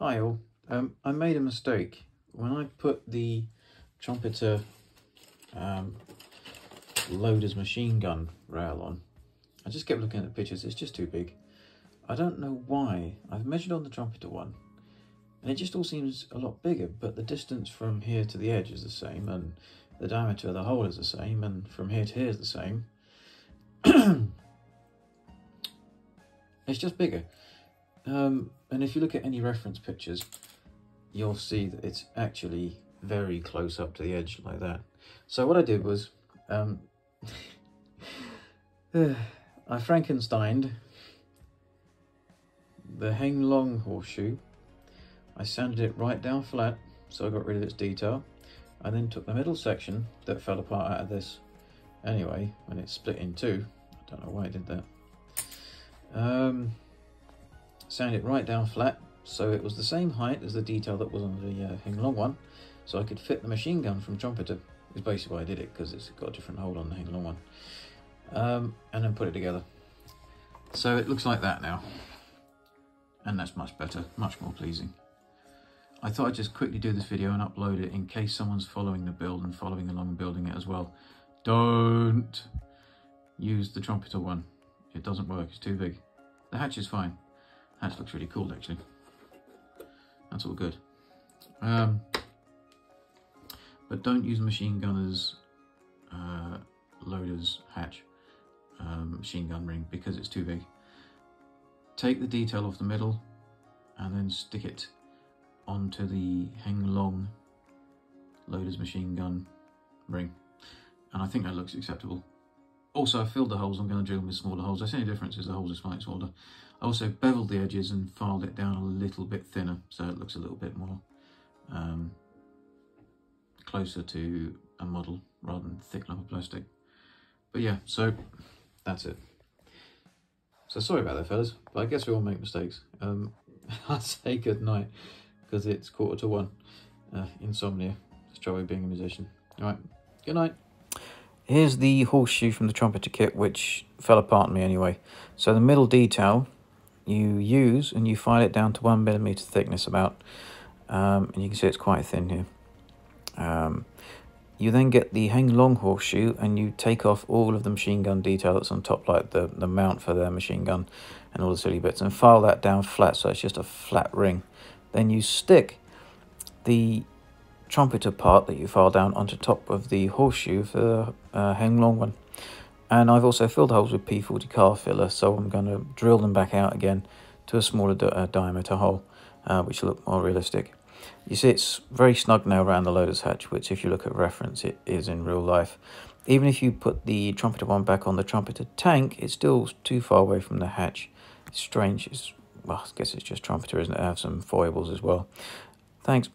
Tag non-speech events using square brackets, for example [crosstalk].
Hi all. Um, I made a mistake. When I put the trumpeter um, loader's machine gun rail on, I just kept looking at the pictures. It's just too big. I don't know why. I've measured on the trumpeter one, and it just all seems a lot bigger, but the distance from here to the edge is the same, and the diameter of the hole is the same, and from here to here is the same. [clears throat] it's just bigger. Um, and if you look at any reference pictures, you'll see that it's actually very close up to the edge like that. So what I did was, um, [laughs] I Frankensteined the Heng Long horseshoe. I sanded it right down flat, so I got rid of its detail. I then took the middle section that fell apart out of this anyway, when it split in two. I don't know why I did that. Um, sanded it right down flat, so it was the same height as the detail that was on the uh, Long one, so I could fit the machine gun from Trumpeter, is basically why I did it, because it's got a different hole on the Heng Long one. Um, and then put it together. So it looks like that now. And that's much better, much more pleasing. I thought I'd just quickly do this video and upload it in case someone's following the build and following along and building it as well. Don't use the trumpeter one. It doesn't work, it's too big. The hatch is fine. Hatch looks really cool actually. That's all good. Um, but don't use machine gunner's uh, loader's hatch um, machine gun ring because it's too big. Take the detail off the middle and then stick it onto the Heng Long loader's machine gun ring. And I think that looks acceptable. Also, I filled the holes. I'm going to drill them with smaller holes. The only difference is the holes are slightly smaller. I also beveled the edges and filed it down a little bit thinner so it looks a little bit more um, closer to a model rather than thick lump of plastic. But yeah, so that's it. So sorry about that, fellas, but I guess we all make mistakes. Um, [laughs] I'd say good night because it's quarter to one. Uh, insomnia. It's joy being a musician. All right, good night. Here's the horseshoe from the trumpeter kit, which fell apart on me anyway. So the middle detail you use and you file it down to one millimeter thickness about, um, and you can see it's quite thin here. Um, you then get the Heng Long horseshoe and you take off all of the machine gun detail that's on top, like the, the mount for the machine gun and all the silly bits, and file that down flat so it's just a flat ring. Then you stick the trumpeter part that you file down onto top of the horseshoe for the uh, Long one. And I've also filled holes with P40 car filler, so I'm going to drill them back out again to a smaller di uh, diameter hole, uh, which will look more realistic. You see it's very snug now around the loader's hatch, which if you look at reference, it is in real life. Even if you put the trumpeter one back on the trumpeter tank, it's still too far away from the hatch. It's strange. It's, well, I guess it's just trumpeter, isn't it? I have some foibles as well. Thanks.